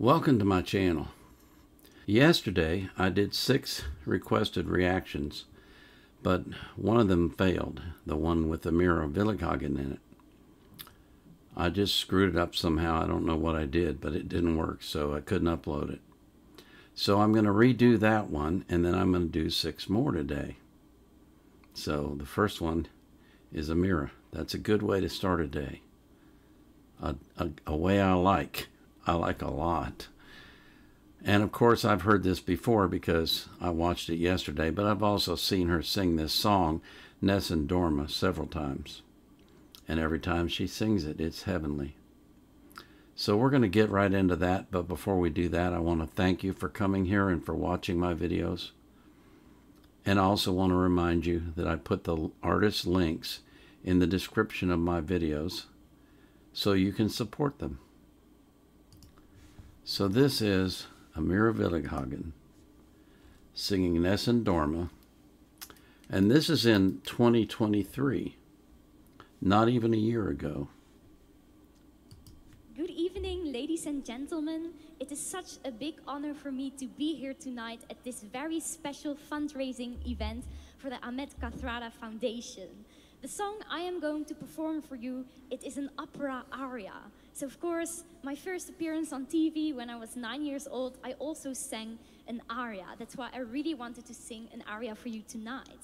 Welcome to my channel. Yesterday I did six requested reactions, but one of them failed, the one with Amira Willighagen in it. I just screwed it up somehow. I don't know what I did, but it didn't work, so I couldn't upload it. So I'm going to redo that one, and then I'm going to do six more today. So the first one is Amira. That's a good way to start a day. A, a, a way I like. I like a lot. And of course, I've heard this before because I watched it yesterday, but I've also seen her sing this song, Nessun Dorma, several times. And every time she sings it, it's heavenly. So we're going to get right into that, but before we do that, I want to thank you for coming here and for watching my videos. And I also want to remind you that I put the artist links in the description of my videos so you can support them. So this is Amira Willighagen singing Nessun Dorma. And this is in 2023, not even a year ago. Good evening, ladies and gentlemen. It is such a big honor for me to be here tonight at this very special fundraising event for the Ahmed Kathrada Foundation. The song I am going to perform for you, it is an opera aria. So of course, my first appearance on TV when I was nine years old, I also sang an aria. That's why I really wanted to sing an aria for you tonight.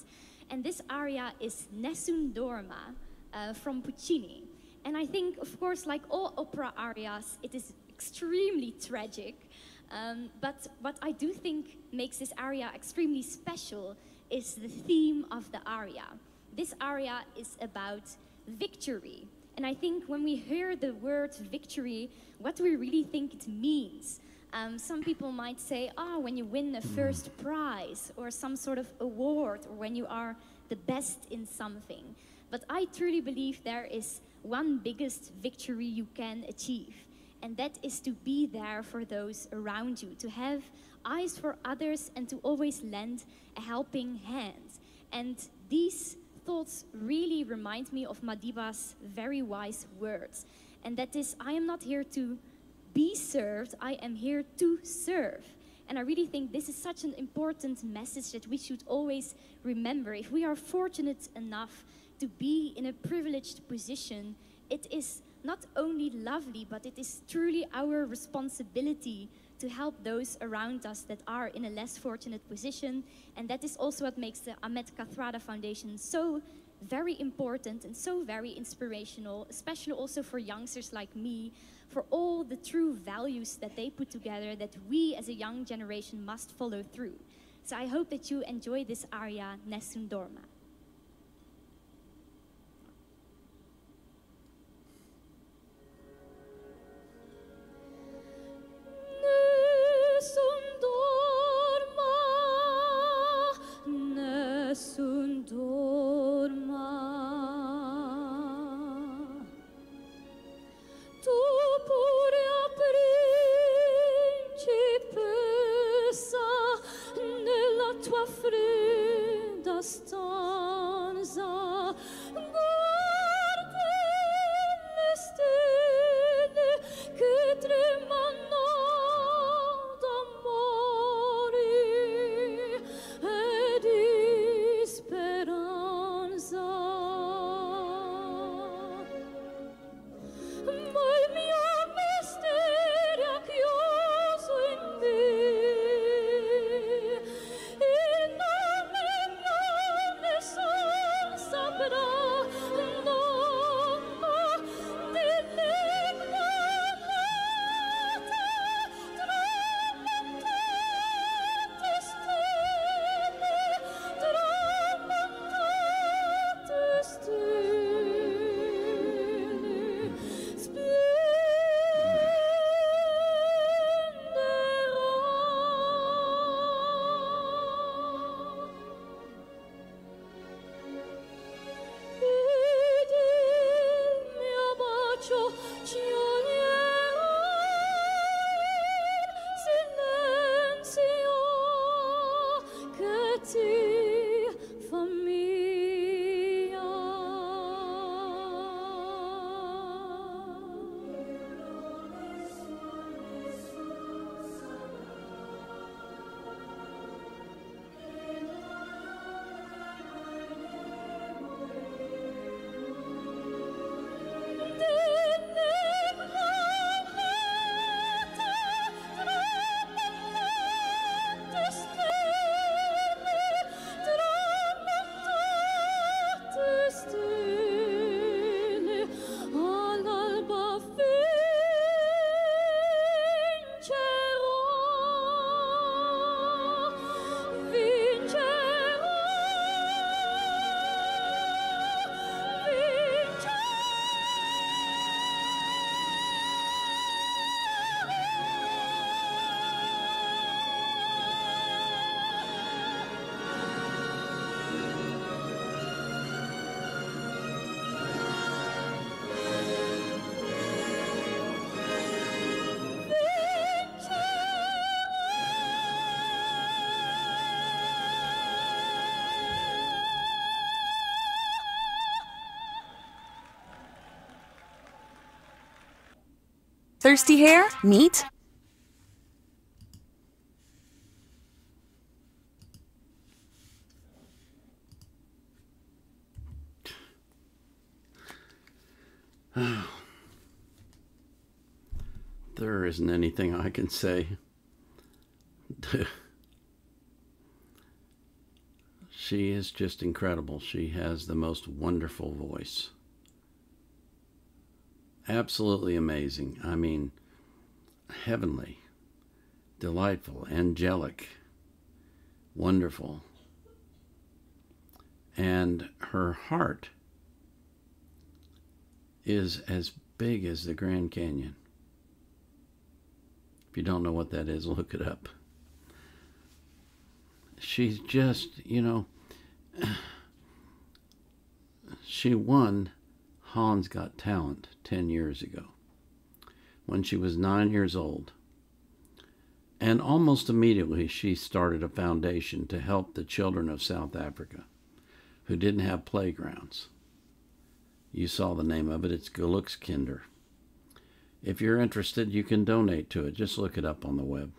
And this aria is Nessun Dorma uh, from Puccini. And I think, of course, like all opera arias, it is extremely tragic. Um, but what I do think makes this aria extremely special is the theme of the aria this aria is about victory. And I think when we hear the word victory, what do we really think it means? Um, some people might say, oh, when you win the first prize or some sort of award or when you are the best in something. But I truly believe there is one biggest victory you can achieve. And that is to be there for those around you, to have eyes for others and to always lend a helping hand. And these thoughts really remind me of Madiba's very wise words. And that is, I am not here to be served, I am here to serve. And I really think this is such an important message that we should always remember. If we are fortunate enough to be in a privileged position, it is not only lovely, but it is truly our responsibility to help those around us that are in a less fortunate position. And that is also what makes the Ahmed Kathrada Foundation so very important and so very inspirational, especially also for youngsters like me, for all the true values that they put together that we as a young generation must follow through. So I hope that you enjoy this aria, Nessun Dorma. Thirsty hair? Neat? there isn't anything I can say. she is just incredible. She has the most wonderful voice. Absolutely amazing. I mean, heavenly, delightful, angelic, wonderful. And her heart is as big as the Grand Canyon. If you don't know what that is, look it up. She's just, you know, she won Holland's Got Talent 10 years ago when she was nine years old. And almost immediately, she started a foundation to help the children of South Africa who didn't have playgrounds. You saw the name of it, it's Gelukskinder. If you're interested, you can donate to it. Just look it up on the web.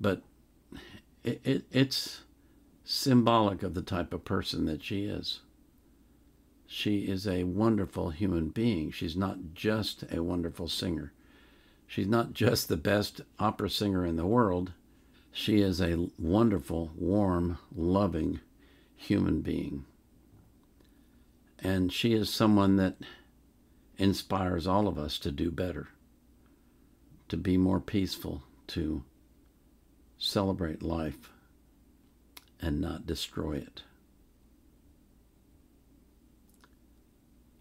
But it, it, it's symbolic of the type of person that she is. She is a wonderful human being. She's not just a wonderful singer. She's not just the best opera singer in the world. She is a wonderful, warm, loving human being. And she is someone that inspires all of us to do better, to be more peaceful, to celebrate life and not destroy it.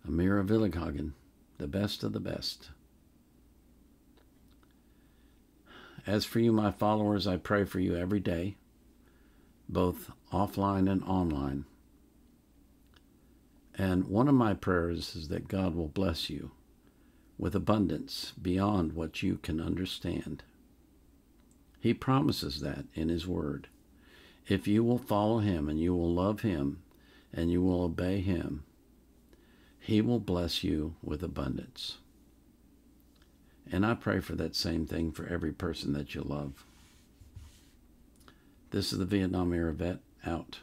Amira Willighagen, the best of the best. As for you, my followers, I pray for you every day, both offline and online. And one of my prayers is that God will bless you with abundance beyond what you can understand. He promises that in His Word. If you will follow Him and you will love Him and you will obey Him, He will bless you with abundance. And I pray for that same thing for every person that you love. This is the Vietnam era vet out.